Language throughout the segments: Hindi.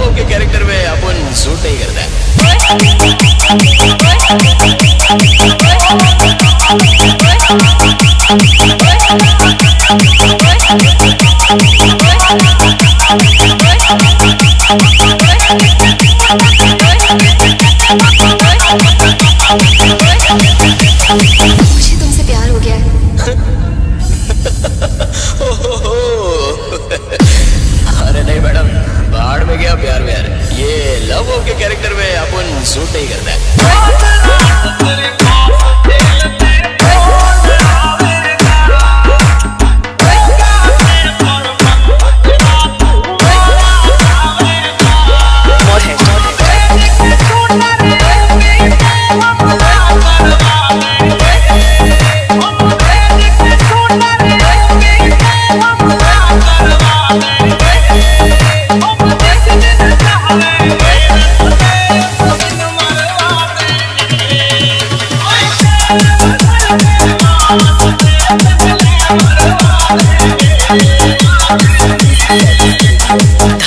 लव के कैरेक्टर में अपन सूट नहीं करता अपन suit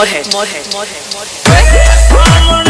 Morehead. Morehead. Morehead. Morehead.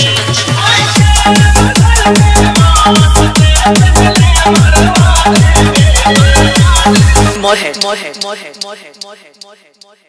Anshu Morehead Morehead Morehead Morehead Morehead Morehead